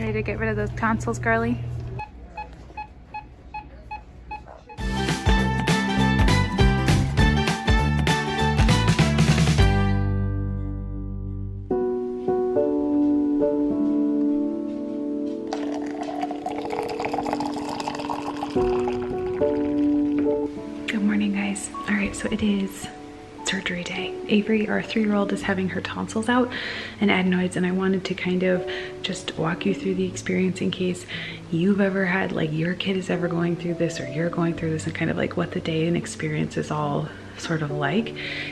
You ready to get rid of those tonsils, girly? Good morning, guys. All right, so it is surgery day. Avery, our three-year-old, is having her tonsils out and adenoids, and I wanted to kind of just walk you through the experience in case you've ever had, like your kid is ever going through this or you're going through this and kind of like what the day and experience is all sort of like.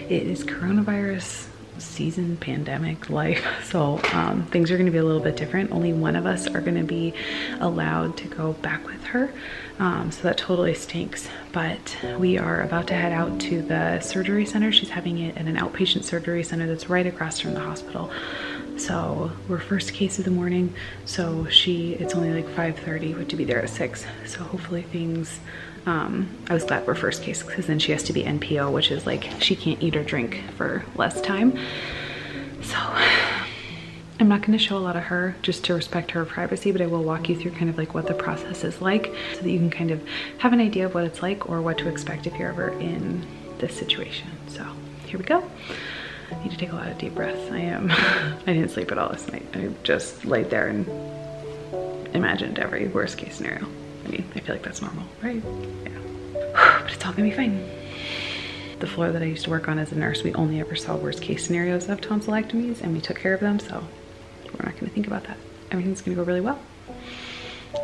It is coronavirus season pandemic life so um, things are going to be a little bit different. Only one of us are going to be allowed to go back with her um, so that totally stinks. But we are about to head out to the surgery center. She's having it at an outpatient surgery center that's right across from the hospital so we're first case of the morning so she it's only like 5:30. we have to be there at 6 so hopefully things um, I was glad we're first case because then she has to be NPO, which is like she can't eat or drink for less time. So I'm not gonna show a lot of her just to respect her privacy, but I will walk you through kind of like what the process is like so that you can kind of have an idea of what it's like or what to expect if you're ever in this situation. So here we go. I need to take a lot of deep breaths. I am, I didn't sleep at all this night. I just laid there and imagined every worst case scenario. I mean, I feel like that's normal, right? Yeah. But it's all gonna be fine. The floor that I used to work on as a nurse, we only ever saw worst case scenarios of tonsillectomies and we took care of them, so we're not gonna think about that. Everything's gonna go really well.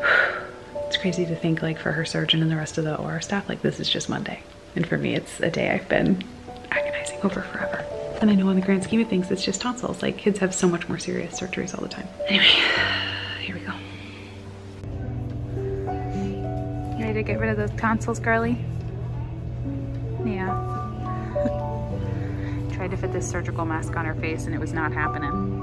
It's crazy to think like for her surgeon and the rest of the OR staff, like this is just Monday. And for me, it's a day I've been agonizing over forever. And I know in the grand scheme of things, it's just tonsils. Like kids have so much more serious surgeries all the time. Anyway, here we go. You ready to get rid of those tonsils, girly? Yeah. Tried to fit this surgical mask on her face and it was not happening.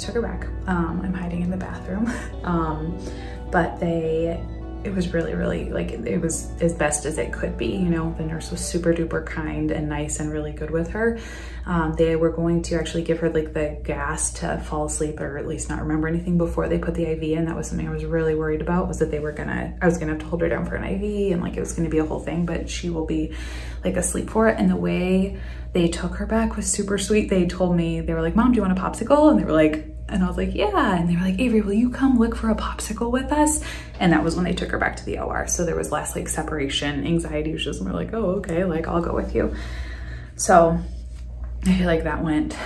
Just took her back. Um, I'm hiding in the bathroom. Um, but they, it was really, really like, it was as best as it could be. You know, the nurse was super duper kind and nice and really good with her. Um, they were going to actually give her like the gas to fall asleep or at least not remember anything before they put the IV in. That was something I was really worried about was that they were gonna, I was gonna have to hold her down for an IV and like it was gonna be a whole thing, but she will be like asleep for it. And the way they took her back was super sweet. They told me, they were like, mom, do you want a popsicle? And they were like, and I was like, yeah. And they were like, Avery, will you come look for a popsicle with us? And that was when they took her back to the OR. So there was less like separation anxiety. which was just more like, oh, okay, like I'll go with you. So I feel like that went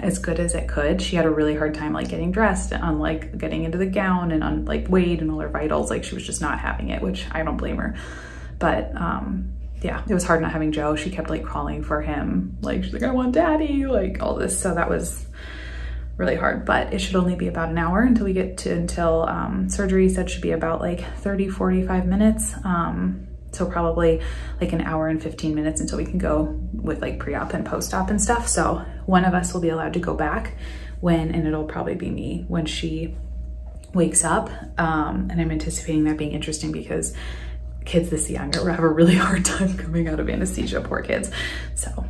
as good as it could. She had a really hard time like getting dressed on like getting into the gown and on like weight and all her vitals. Like she was just not having it, which I don't blame her. But um, yeah, it was hard not having Joe. She kept like calling for him. Like she's like, I want daddy, like all this. So that was really hard, but it should only be about an hour until we get to, until um, surgery said should be about like 30, 45 minutes. Um, so probably like an hour and 15 minutes until we can go with like pre-op and post-op and stuff. So one of us will be allowed to go back when, and it'll probably be me when she wakes up. Um, and I'm anticipating that being interesting because kids this young have a really hard time coming out of anesthesia, poor kids. So,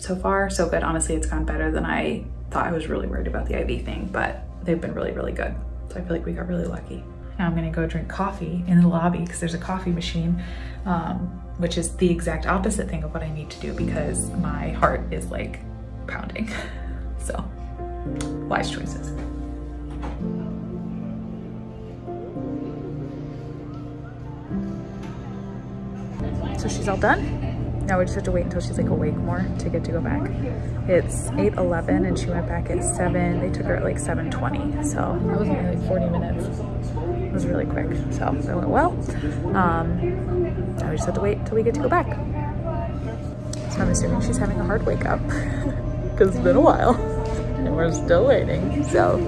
so far so good. Honestly, it's gone better than I thought. I was really worried about the IV thing, but they've been really, really good. So I feel like we got really lucky. Now I'm gonna go drink coffee in the lobby because there's a coffee machine, um, which is the exact opposite thing of what I need to do because my heart is like pounding. So wise choices. So she's all done. Now we just have to wait until she's like awake more to get to go back. It's 8.11 and she went back at 7. They took her at like 7.20. So that was only like 40 minutes. It was really quick. So it went well. Um, now we just have to wait till we get to go back. So I'm assuming she's having a hard wake up because it's been a while and we're still waiting. So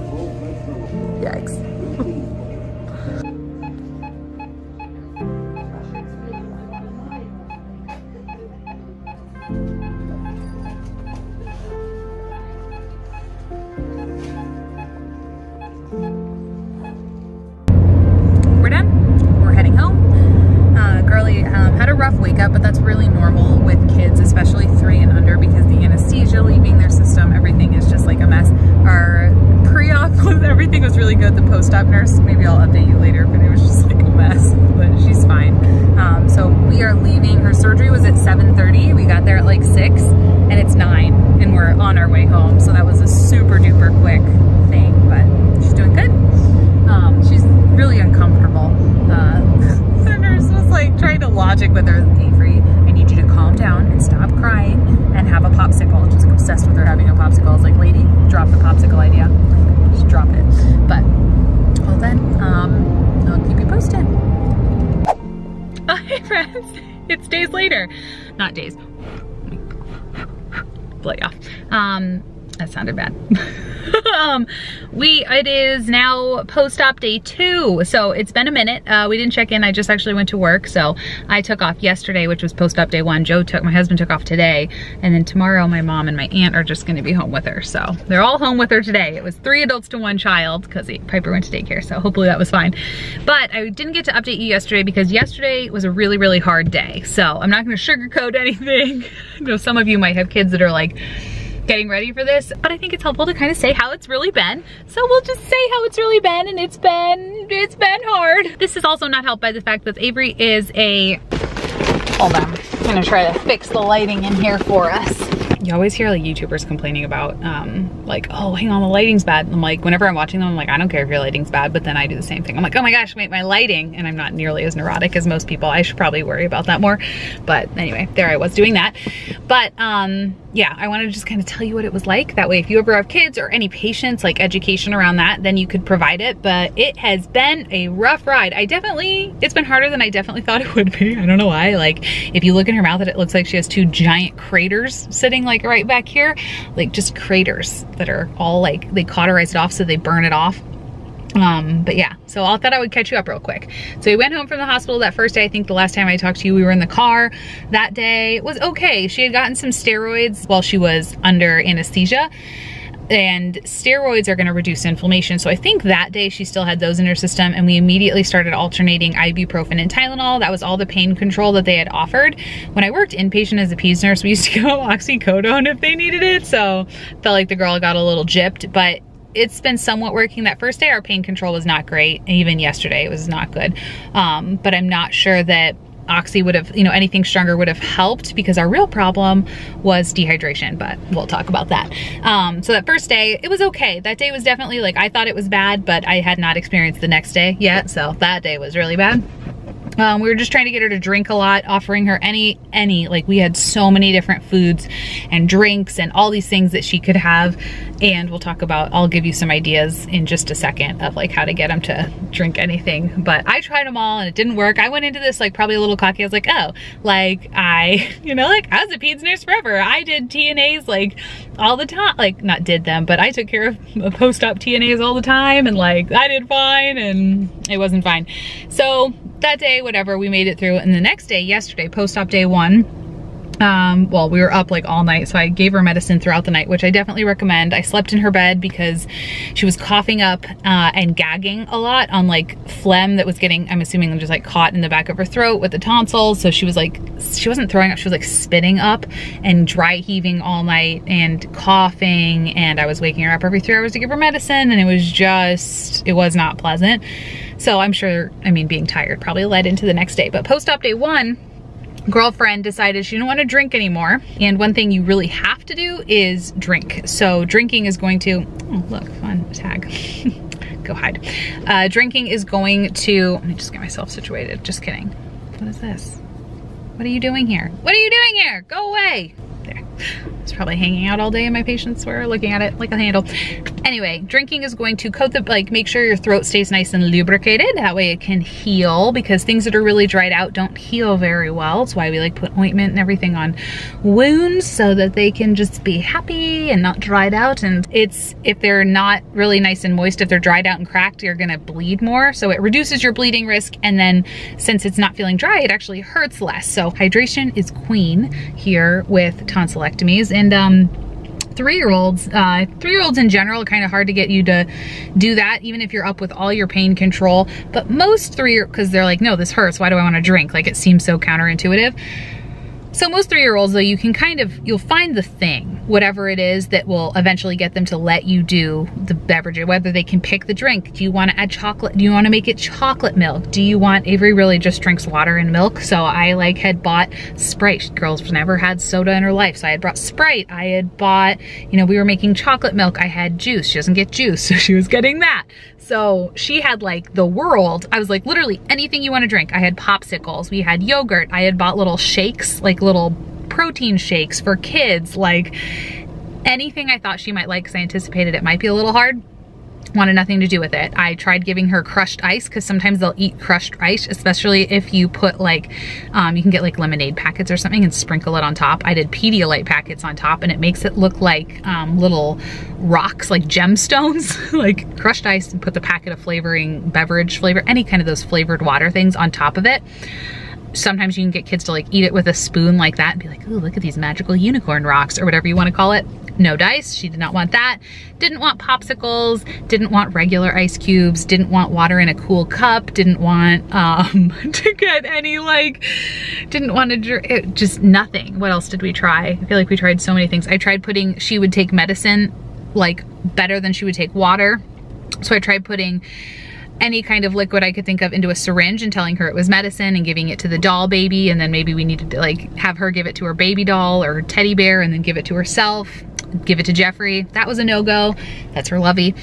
The post-op nurse, maybe I'll update you later, but it was just like a mess, but she's fine. Um, so we are leaving. Her surgery was at 7.30. We got there at like 6, and it's 9, and we're on our way home. So that was a super duper quick thing, but she's doing good. Um, she's really uncomfortable. Uh, the nurse was like trying to logic with her, Avery, I need you to calm down and stop crying and have a popsicle. Just obsessed with her having a popsicle. I was like, lady, drop the popsicle idea. Just drop it. But, well then, um, I'll keep you posted. Oh, hey friends, it's days later. Not days. Blow you off. Um, that sounded bad. um, we, it is now post-op day two. So it's been a minute. Uh, we didn't check in. I just actually went to work. So I took off yesterday, which was post-op day one. Joe took, my husband took off today. And then tomorrow my mom and my aunt are just gonna be home with her. So they're all home with her today. It was three adults to one child because Piper went to daycare. So hopefully that was fine. But I didn't get to update you yesterday because yesterday was a really, really hard day. So I'm not gonna sugarcoat anything. I know some of you might have kids that are like, getting ready for this, but I think it's helpful to kind of say how it's really been. So we'll just say how it's really been and it's been, it's been hard. This is also not helped by the fact that Avery is a, hold on, I'm gonna try to fix the lighting in here for us. You always hear like YouTubers complaining about um, like, oh, hang on, the lighting's bad. I'm like, whenever I'm watching them, I'm like, I don't care if your lighting's bad, but then I do the same thing. I'm like, oh my gosh, wait, my lighting. And I'm not nearly as neurotic as most people. I should probably worry about that more. But anyway, there I was doing that. But um, yeah, I wanted to just kind of tell you what it was like. That way, if you ever have kids or any patients, like education around that, then you could provide it. But it has been a rough ride. I definitely, it's been harder than I definitely thought it would be. I don't know why. Like if you look in her mouth, it looks like she has two giant craters sitting like right back here, like just craters that are all like, they cauterize it off so they burn it off. Um, but yeah, so I thought I would catch you up real quick. So we went home from the hospital that first day. I think the last time I talked to you, we were in the car. That day was okay. She had gotten some steroids while she was under anesthesia and steroids are going to reduce inflammation. So I think that day she still had those in her system and we immediately started alternating ibuprofen and Tylenol. That was all the pain control that they had offered. When I worked inpatient as a peds nurse, we used to go oxycodone if they needed it. So felt like the girl got a little gypped, but it's been somewhat working. That first day, our pain control was not great. Even yesterday, it was not good. Um, but I'm not sure that Oxy would have, you know, anything stronger would have helped because our real problem was dehydration, but we'll talk about that. Um, so that first day, it was okay. That day was definitely like, I thought it was bad, but I had not experienced the next day yet. So that day was really bad. Um, we were just trying to get her to drink a lot, offering her any, any, like we had so many different foods and drinks and all these things that she could have. And we'll talk about, I'll give you some ideas in just a second of like how to get them to drink anything. But I tried them all and it didn't work. I went into this like probably a little cocky. I was like, oh, like I, you know, like I was a peds nurse forever. I did T&As like all the time, like not did them, but I took care of post-op T&As all the time. And like I did fine and it wasn't fine. So that day, whatever, we made it through. And the next day, yesterday, post-op day one, um, well, we were up like all night, so I gave her medicine throughout the night, which I definitely recommend. I slept in her bed because she was coughing up uh, and gagging a lot on like phlegm that was getting, I'm assuming just like caught in the back of her throat with the tonsils. So she was like, she wasn't throwing up, she was like spitting up and dry heaving all night and coughing. And I was waking her up every three hours to give her medicine and it was just, it was not pleasant. So I'm sure, I mean, being tired probably led into the next day. But post-op day one, girlfriend decided she didn't want to drink anymore. And one thing you really have to do is drink. So drinking is going to, oh look, fun tag. Go hide. Uh, drinking is going to, let me just get myself situated. Just kidding. What is this? What are you doing here? What are you doing here? Go away. There. It's probably hanging out all day and my patients were looking at it like a handle. Anyway, drinking is going to coat the, like make sure your throat stays nice and lubricated. That way it can heal because things that are really dried out don't heal very well. That's why we like put ointment and everything on wounds so that they can just be happy and not dried out. And it's, if they're not really nice and moist, if they're dried out and cracked, you're gonna bleed more. So it reduces your bleeding risk. And then since it's not feeling dry, it actually hurts less. So hydration is queen here with And um, three-year-olds, uh, three-year-olds in general, kind of hard to get you to do that, even if you're up with all your pain control. But most three, because they're like, no, this hurts. Why do I want to drink? Like it seems so counterintuitive. So most three-year-olds though, you can kind of, you'll find the thing, whatever it is that will eventually get them to let you do the beverage, whether they can pick the drink. Do you want to add chocolate? Do you want to make it chocolate milk? Do you want, Avery really just drinks water and milk. So I like had bought Sprite. Girls never had soda in her life. So I had brought Sprite. I had bought, you know, we were making chocolate milk. I had juice. She doesn't get juice. So she was getting that. So she had like the world. I was like, literally anything you want to drink. I had popsicles, we had yogurt. I had bought little shakes, like little protein shakes for kids, like anything I thought she might like because I anticipated it might be a little hard wanted nothing to do with it. I tried giving her crushed ice because sometimes they'll eat crushed ice, especially if you put like, um, you can get like lemonade packets or something and sprinkle it on top. I did Pedialyte packets on top and it makes it look like um, little rocks, like gemstones, like crushed ice and put the packet of flavoring, beverage flavor, any kind of those flavored water things on top of it sometimes you can get kids to like eat it with a spoon like that and be like, oh, look at these magical unicorn rocks or whatever you want to call it. No dice, she did not want that. Didn't want popsicles, didn't want regular ice cubes, didn't want water in a cool cup, didn't want um, to get any like, didn't want to drink, just nothing. What else did we try? I feel like we tried so many things. I tried putting, she would take medicine like better than she would take water. So I tried putting any kind of liquid I could think of into a syringe and telling her it was medicine and giving it to the doll baby and then maybe we needed to like have her give it to her baby doll or teddy bear and then give it to herself, give it to Jeffrey. That was a no-go. That's her lovey.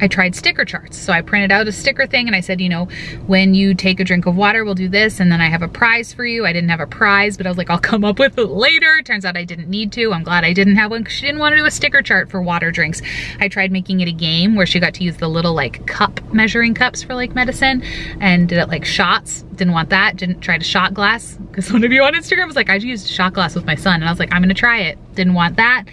I tried sticker charts. So I printed out a sticker thing and I said, you know, when you take a drink of water, we'll do this. And then I have a prize for you. I didn't have a prize, but I was like, I'll come up with it later. Turns out I didn't need to. I'm glad I didn't have one because she didn't want to do a sticker chart for water drinks. I tried making it a game where she got to use the little like cup measuring cups for like medicine and did it like shots. Didn't want that. Didn't try to shot glass because one of you on Instagram was like, I used shot glass with my son. And I was like, I'm going to try it. Didn't want that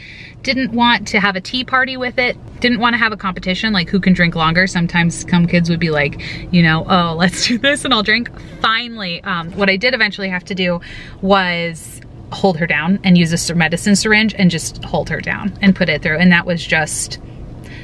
didn't want to have a tea party with it. Didn't want to have a competition, like who can drink longer. Sometimes some kids would be like, you know, oh, let's do this and I'll drink. Finally, um, what I did eventually have to do was hold her down and use a medicine syringe and just hold her down and put it through. And that was just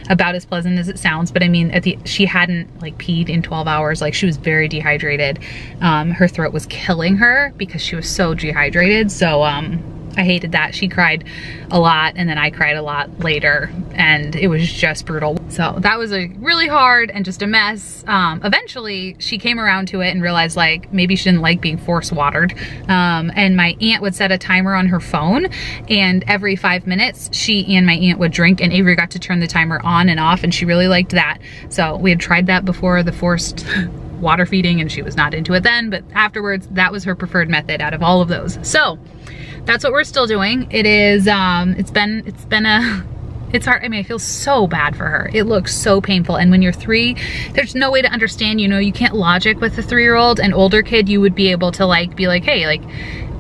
about as pleasant as it sounds. But I mean, at the she hadn't like peed in 12 hours. Like she was very dehydrated. Um, her throat was killing her because she was so dehydrated. So um, I hated that. She cried a lot and then I cried a lot later and it was just brutal. So that was a really hard and just a mess. Um, eventually she came around to it and realized like maybe she didn't like being force watered. Um, and my aunt would set a timer on her phone and every five minutes she and my aunt would drink and Avery got to turn the timer on and off and she really liked that. So we had tried that before the forced water feeding and she was not into it then, but afterwards that was her preferred method out of all of those. So that's what we're still doing. It is, um, it's been, it's been a, it's hard. I mean, I feel so bad for her. It looks so painful. And when you're three, there's no way to understand, you know, you can't logic with a three-year-old. An older kid, you would be able to like, be like, hey, like,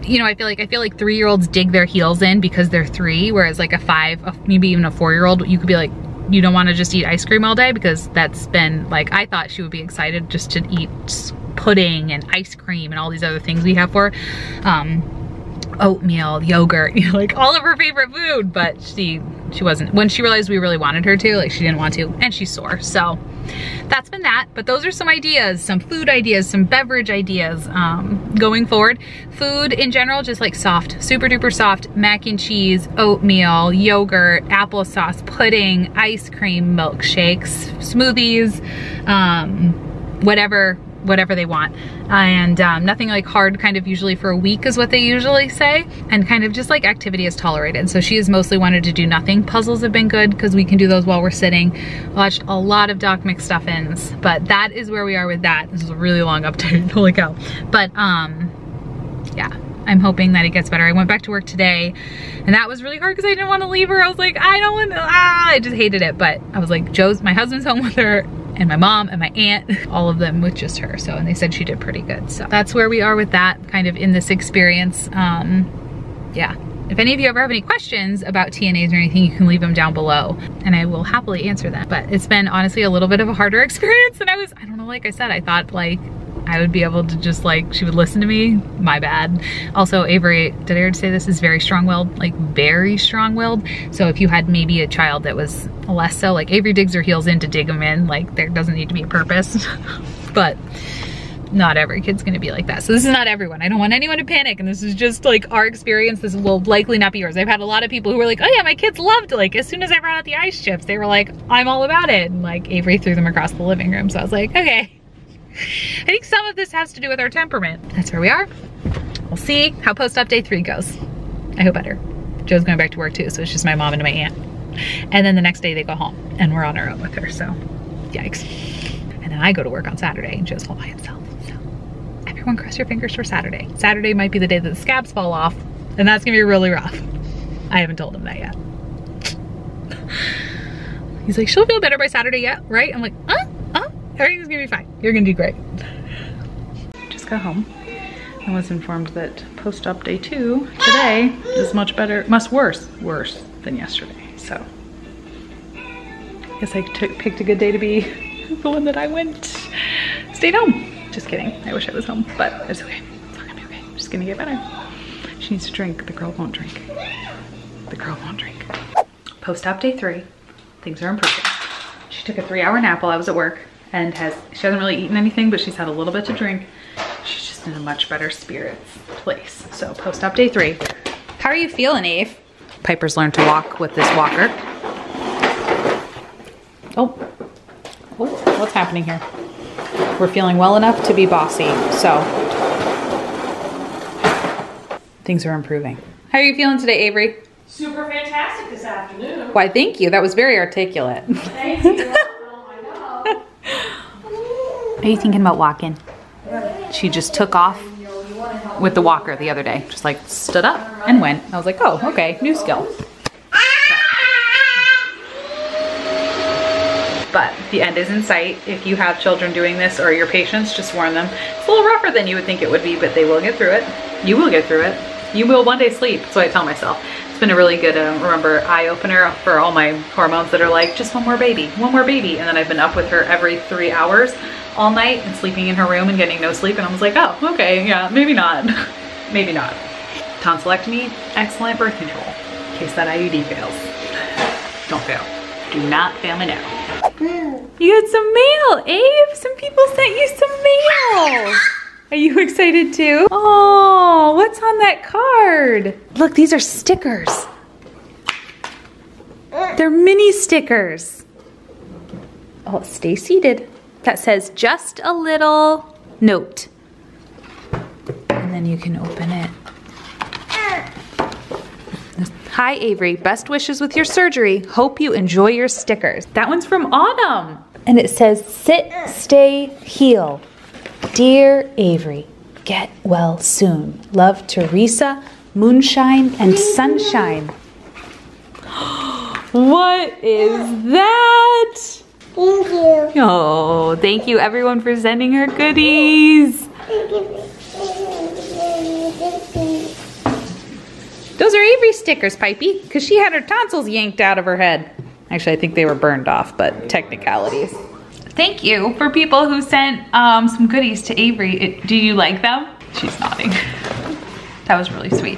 you know, I feel like, I feel like three-year-olds dig their heels in because they're three, whereas like a five, maybe even a four-year-old, you could be like, you don't want to just eat ice cream all day because that's been like, I thought she would be excited just to eat pudding and ice cream and all these other things we have for um, oatmeal, yogurt, you know, like all of her favorite food, but she she wasn't. When she realized we really wanted her to, like she didn't want to, and she's sore. So that's been that. But those are some ideas, some food ideas, some beverage ideas um, going forward. Food in general, just like soft, super duper soft, mac and cheese, oatmeal, yogurt, applesauce, pudding, ice cream, milkshakes, smoothies, um, whatever whatever they want. And um, nothing like hard kind of usually for a week is what they usually say. And kind of just like activity is tolerated. So she has mostly wanted to do nothing. Puzzles have been good because we can do those while we're sitting. Watched a lot of Doc McStuffins, but that is where we are with that. This is a really long update, holy cow. But um, yeah, I'm hoping that it gets better. I went back to work today and that was really hard because I didn't want to leave her. I was like, I don't want to, ah, I just hated it. But I was like, Joe's, my husband's home with her and my mom and my aunt, all of them with just her. So, and they said she did pretty good. So that's where we are with that kind of in this experience. Um, yeah. If any of you ever have any questions about T&As or anything, you can leave them down below and I will happily answer them. But it's been honestly a little bit of a harder experience than I was, I don't know, like I said, I thought like I would be able to just like, she would listen to me, my bad. Also, Avery, did I already say this is very strong-willed? Like very strong-willed. So if you had maybe a child that was less so, like Avery digs her heels in to dig them in, like there doesn't need to be a purpose. but not every kid's gonna be like that. So this is not everyone. I don't want anyone to panic and this is just like our experience. This will likely not be yours. I've had a lot of people who were like, oh yeah, my kids loved like as soon as I brought out the ice chips, they were like, I'm all about it. And like Avery threw them across the living room. So I was like, okay, I think some of this has to do with our temperament. That's where we are. We'll see how post-op day three goes. I hope better. Joe's going back to work too, so it's just my mom and my aunt. And then the next day they go home and we're on our own with her, so yikes. And then I go to work on Saturday and Joe's all by himself. So everyone cross your fingers for Saturday. Saturday might be the day that the scabs fall off and that's gonna be really rough. I haven't told him that yet. He's like, she'll feel better by Saturday yet, right? I'm like, everything's gonna be fine. You're gonna do great. Just got home and was informed that post-op day two today is much better, much worse, worse than yesterday. So I guess I took, picked a good day to be the one that I went, stayed home. Just kidding. I wish I was home, but it's okay. It's all gonna be okay. Just gonna get better. She needs to drink. The girl won't drink. The girl won't drink. Post-op day three. Things are improving. She took a three hour nap while I was at work and has, she hasn't really eaten anything, but she's had a little bit to drink. She's just in a much better spirits place. So post-op day three. How are you feeling, Eve? Piper's learned to walk with this walker. Oh, oh, what's happening here? We're feeling well enough to be bossy, so things are improving. How are you feeling today, Avery? Super fantastic this afternoon. Why, thank you. That was very articulate. Thank you. Are you thinking about walking? She just took off with the walker the other day. Just like stood up and went. I was like, oh, okay, new skill. But the end is in sight. If you have children doing this or your patients, just warn them. It's a little rougher than you would think it would be, but they will get through it. You will get through it. You will one day sleep, so I tell myself. It's been a really good, um, remember, eye-opener for all my hormones that are like, just one more baby, one more baby. And then I've been up with her every three hours all night and sleeping in her room and getting no sleep. And I was like, oh, okay, yeah, maybe not. maybe not. Tonsillectomy, excellent birth control. In case that IUD fails. Don't fail. Do not fail me now. You had some mail, Abe. Some people sent you some mail. Are you excited too? Oh, what's on that card? Look, these are stickers. They're mini stickers. Oh, stay seated. That says just a little note. And then you can open it. Hi Avery, best wishes with your surgery. Hope you enjoy your stickers. That one's from Autumn. And it says sit, stay, heal. Dear Avery, get well soon. Love Teresa, Moonshine, and Sunshine. what is that? Oh, thank you everyone for sending her goodies. Those are Avery stickers, Pipey, because she had her tonsils yanked out of her head. Actually, I think they were burned off, but technicalities. Thank you for people who sent um, some goodies to Avery. It, do you like them? She's nodding. that was really sweet.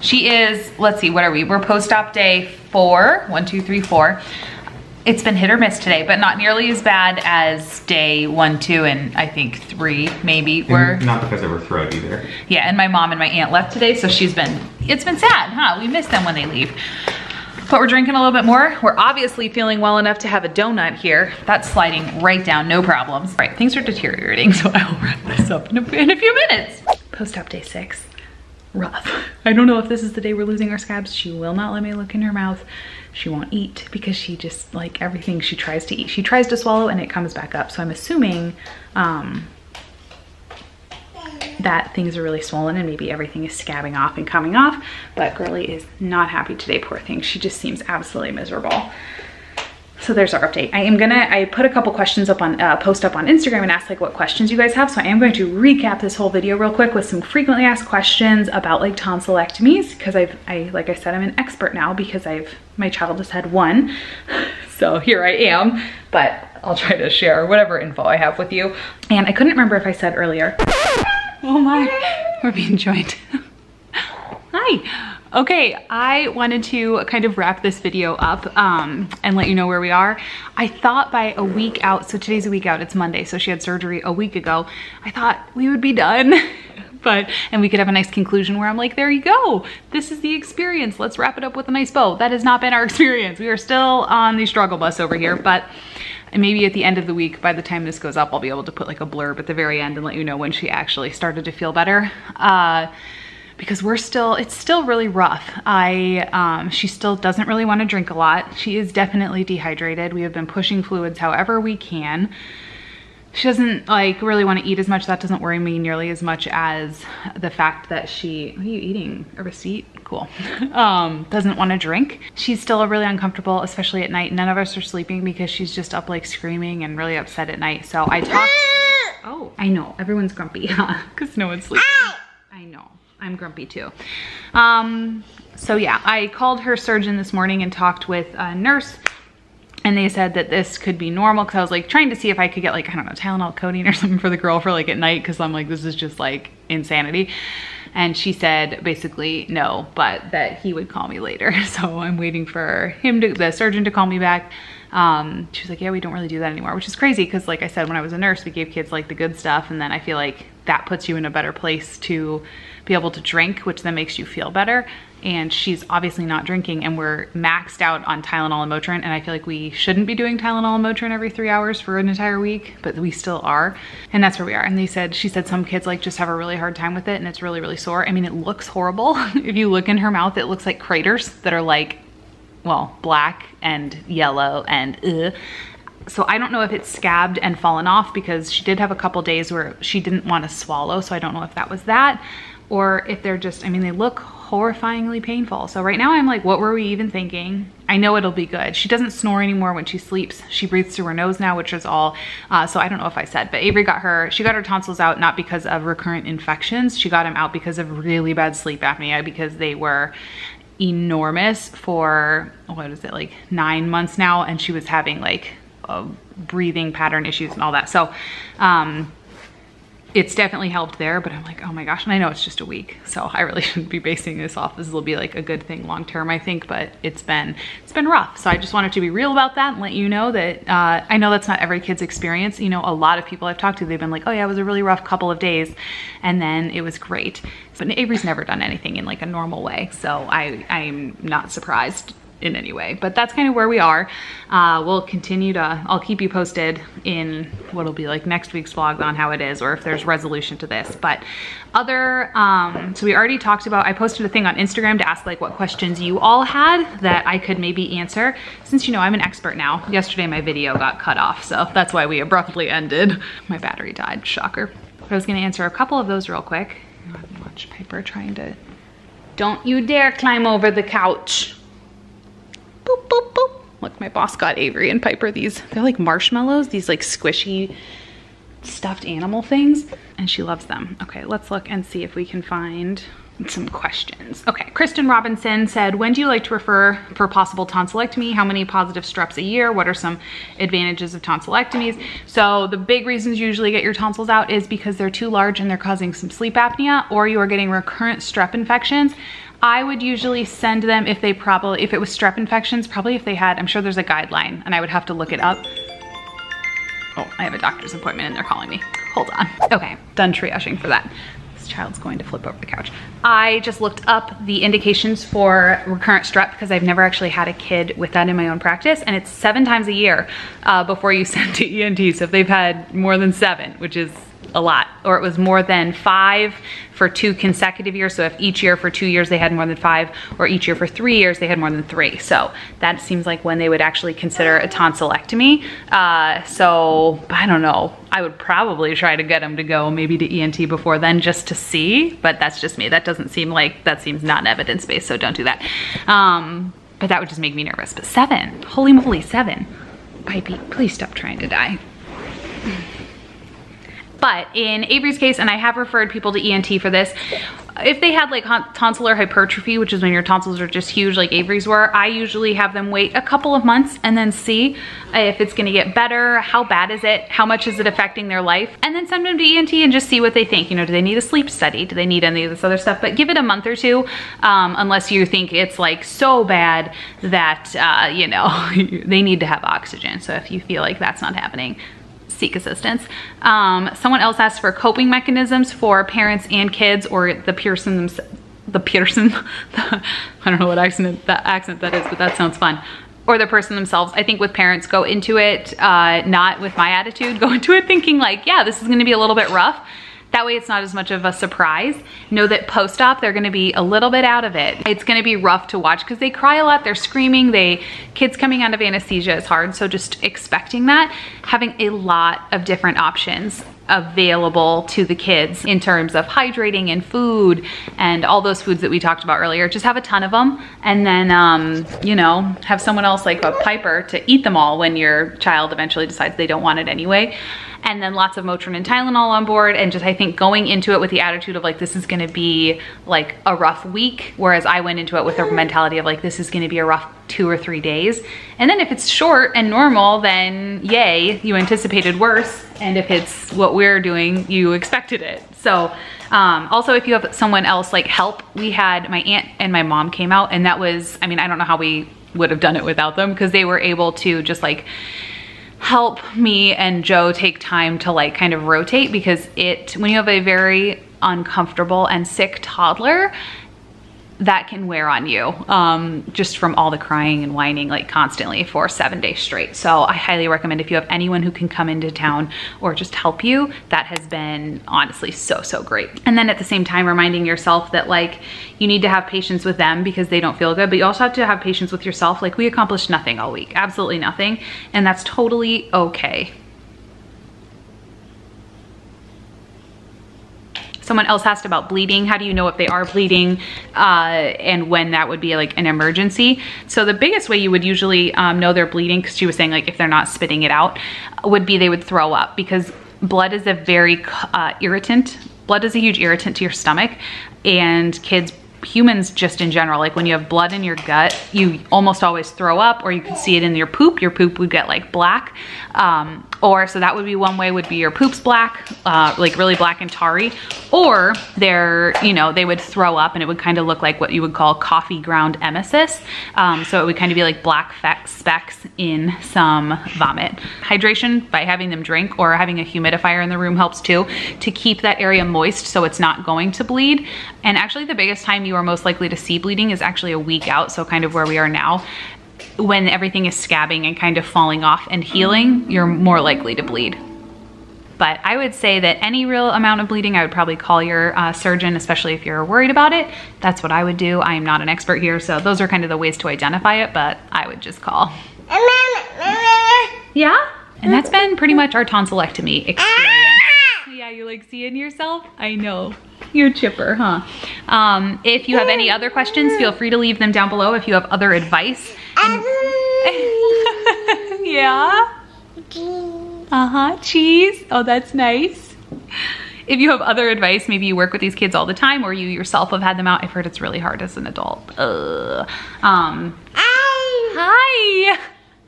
She is, let's see, what are we? We're post-op day four. One, two, three, four. It's been hit or miss today, but not nearly as bad as day one, two, and I think three maybe were. And not because of her throat either. Yeah, and my mom and my aunt left today, so she's been, it's been sad, huh? We miss them when they leave. But we're drinking a little bit more. We're obviously feeling well enough to have a donut here. That's sliding right down, no problems. Right, things are deteriorating, so I will wrap this up in a, in a few minutes. Post-op day six, rough. I don't know if this is the day we're losing our scabs. She will not let me look in her mouth. She won't eat because she just, like everything she tries to eat, she tries to swallow and it comes back up. So I'm assuming um, that things are really swollen and maybe everything is scabbing off and coming off. But Girly is not happy today, poor thing. She just seems absolutely miserable. So there's our update. I am gonna, I put a couple questions up on, uh, post up on Instagram and ask like what questions you guys have. So I am going to recap this whole video real quick with some frequently asked questions about like tonsillectomies because I've, I, like I said, I'm an expert now because I've, my child just had one. So here I am, but I'll try to share whatever info I have with you. And I couldn't remember if I said earlier. Oh my, we're being joined. Hi. Okay, I wanted to kind of wrap this video up um, and let you know where we are. I thought by a week out, so today's a week out, it's Monday, so she had surgery a week ago. I thought we would be done. but and we could have a nice conclusion where I'm like, there you go. This is the experience. Let's wrap it up with a nice bow. That has not been our experience. We are still on the struggle bus over here, but maybe at the end of the week, by the time this goes up, I'll be able to put like a blurb at the very end and let you know when she actually started to feel better. Uh, because we're still, it's still really rough. I, um, she still doesn't really want to drink a lot. She is definitely dehydrated. We have been pushing fluids however we can. She doesn't like really want to eat as much. That doesn't worry me nearly as much as the fact that she, are you eating a receipt? Cool. um, doesn't want to drink. She's still really uncomfortable, especially at night. None of us are sleeping because she's just up like screaming and really upset at night. So I talked, oh, I know, everyone's grumpy huh? because no one's sleeping. I'm grumpy too. Um, so yeah, I called her surgeon this morning and talked with a nurse and they said that this could be normal because I was like trying to see if I could get like, I don't know, Tylenol codeine or something for the girl for like at night because I'm like, this is just like insanity. And she said basically no, but that he would call me later. So I'm waiting for him to, the surgeon to call me back. Um, she was like, yeah, we don't really do that anymore, which is crazy because like I said, when I was a nurse, we gave kids like the good stuff. And then I feel like that puts you in a better place to be able to drink, which then makes you feel better. And she's obviously not drinking and we're maxed out on Tylenol and Motrin. And I feel like we shouldn't be doing Tylenol and Motrin every three hours for an entire week, but we still are. And that's where we are. And they said, she said some kids like just have a really hard time with it and it's really, really sore. I mean, it looks horrible. if you look in her mouth, it looks like craters that are like, well, black and yellow and ugh so I don't know if it's scabbed and fallen off because she did have a couple days where she didn't want to swallow. So I don't know if that was that or if they're just, I mean, they look horrifyingly painful. So right now I'm like, what were we even thinking? I know it'll be good. She doesn't snore anymore when she sleeps. She breathes through her nose now, which is all, uh, so I don't know if I said, but Avery got her, she got her tonsils out not because of recurrent infections. She got them out because of really bad sleep apnea because they were enormous for, what is it, like nine months now. And she was having like uh, breathing pattern issues and all that. So um, it's definitely helped there, but I'm like, oh my gosh, and I know it's just a week, so I really shouldn't be basing this off. This will be like a good thing long term, I think, but it's been it's been rough. So I just wanted to be real about that and let you know that uh, I know that's not every kid's experience. You know, a lot of people I've talked to, they've been like, oh yeah, it was a really rough couple of days, and then it was great. But Avery's never done anything in like a normal way, so I I'm not surprised in any way. But that's kind of where we are. Uh, we'll continue to, I'll keep you posted in what'll be like next week's vlog on how it is or if there's resolution to this. But other, um, so we already talked about, I posted a thing on Instagram to ask like what questions you all had that I could maybe answer. Since you know I'm an expert now, yesterday my video got cut off. So that's why we abruptly ended. My battery died, shocker. But I was gonna answer a couple of those real quick. Watch Piper trying to, don't you dare climb over the couch boop, boop, boop. Look, my boss got Avery and Piper these. They're like marshmallows, these like squishy stuffed animal things, and she loves them. Okay, let's look and see if we can find some questions. Okay, Kristen Robinson said, when do you like to refer for possible tonsillectomy? How many positive streps a year? What are some advantages of tonsillectomies? So the big reasons you usually get your tonsils out is because they're too large and they're causing some sleep apnea or you are getting recurrent strep infections. I would usually send them if they probably, if it was strep infections, probably if they had, I'm sure there's a guideline and I would have to look it up. Oh, I have a doctor's appointment and they're calling me. Hold on. Okay, done triaging for that. This child's going to flip over the couch. I just looked up the indications for recurrent strep because I've never actually had a kid with that in my own practice and it's seven times a year uh, before you send to ENT. So if they've had more than seven, which is a lot, or it was more than five for two consecutive years. So if each year for two years they had more than five, or each year for three years they had more than three. So that seems like when they would actually consider a tonsillectomy. Uh, so I don't know. I would probably try to get them to go maybe to ENT before then just to see, but that's just me. That doesn't seem like, that seems not evidence-based, so don't do that. Um, but that would just make me nervous. But seven, holy moly, seven. Pipey, please stop trying to die. But in Avery's case, and I have referred people to ENT for this, if they had like tonsillar hypertrophy, which is when your tonsils are just huge like Avery's were, I usually have them wait a couple of months and then see if it's gonna get better, how bad is it, how much is it affecting their life, and then send them to ENT and just see what they think. You know, do they need a sleep study? Do they need any of this other stuff? But give it a month or two, um, unless you think it's like so bad that, uh, you know, they need to have oxygen. So if you feel like that's not happening, seek assistance. Um, someone else asked for coping mechanisms for parents and kids or the Pearson, the Pearson, the, I don't know what accent that accent that is, but that sounds fun or the person themselves. I think with parents, go into it, uh, not with my attitude, go into it thinking like, yeah, this is gonna be a little bit rough. That way it's not as much of a surprise. Know that post-op, they're gonna be a little bit out of it. It's gonna be rough to watch because they cry a lot, they're screaming, they kids coming out of anesthesia is hard. So just expecting that, having a lot of different options available to the kids in terms of hydrating and food and all those foods that we talked about earlier. Just have a ton of them and then, um, you know, have someone else like a Piper to eat them all when your child eventually decides they don't want it anyway and then lots of Motrin and Tylenol on board. And just I think going into it with the attitude of like this is gonna be like a rough week whereas I went into it with the mentality of like this is gonna be a rough two or three days. And then if it's short and normal then yay you anticipated worse. And if it's what we're doing you expected it. So um, also if you have someone else like help we had my aunt and my mom came out and that was I mean I don't know how we would have done it without them because they were able to just like help me and Joe take time to like kind of rotate because it, when you have a very uncomfortable and sick toddler, that can wear on you um, just from all the crying and whining like constantly for seven days straight. So I highly recommend if you have anyone who can come into town or just help you, that has been honestly so, so great. And then at the same time, reminding yourself that like you need to have patience with them because they don't feel good, but you also have to have patience with yourself. Like we accomplished nothing all week, absolutely nothing. And that's totally okay. Someone else asked about bleeding. How do you know if they are bleeding uh, and when that would be like an emergency? So the biggest way you would usually um, know they're bleeding, because she was saying like if they're not spitting it out, would be they would throw up because blood is a very uh, irritant. Blood is a huge irritant to your stomach and kids humans just in general, like when you have blood in your gut, you almost always throw up or you can see it in your poop. Your poop would get like black. Um, or so that would be one way would be your poops black, uh, like really black and tarry. Or they're, you know, they would throw up and it would kind of look like what you would call coffee ground emesis. Um, so it would kind of be like black specks in some vomit. Hydration by having them drink or having a humidifier in the room helps too to keep that area moist so it's not going to bleed. And actually the biggest time you are most likely to see bleeding is actually a week out, so kind of where we are now when everything is scabbing and kind of falling off and healing, you're more likely to bleed. But I would say that any real amount of bleeding, I would probably call your uh, surgeon, especially if you're worried about it. That's what I would do. I am not an expert here, so those are kind of the ways to identify it, but I would just call. Yeah? And that's been pretty much our tonsillectomy experience. Yeah, you like seeing yourself? I know. You're chipper, huh? Um, if you have any other questions, feel free to leave them down below. If you have other advice, and yeah? Uh-huh, cheese. Oh, that's nice. If you have other advice, maybe you work with these kids all the time or you yourself have had them out. I've heard it's really hard as an adult. Uh, um, hi.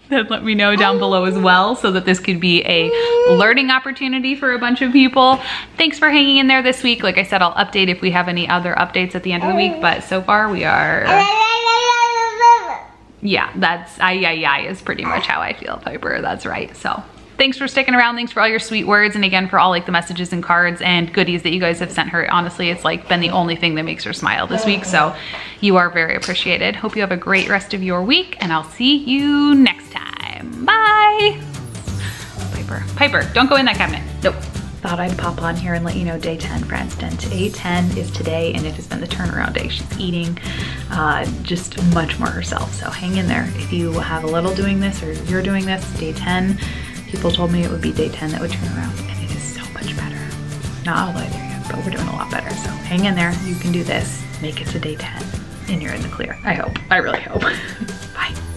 Then let me know down below as well so that this could be a learning opportunity for a bunch of people. Thanks for hanging in there this week. Like I said, I'll update if we have any other updates at the end of the week, but so far we are yeah, that's I I I is pretty much how I feel, Piper. That's right. So thanks for sticking around. Thanks for all your sweet words. And again, for all like the messages and cards and goodies that you guys have sent her. Honestly, it's like been the only thing that makes her smile this week. So you are very appreciated. Hope you have a great rest of your week and I'll see you next time. Bye. Piper, Piper, don't go in that cabinet. Nope. thought I'd pop on here and let you know day 10 for instance. Day 10 is today and it has been the turnaround day. She's eating uh, just much more herself. So hang in there. If you have a little doing this or you're doing this, day 10, people told me it would be day 10 that would turn around and it is so much better. Not all the way there yet, but we're doing a lot better. So hang in there. You can do this. Make it to day 10 and you're in the clear. I hope. I really hope.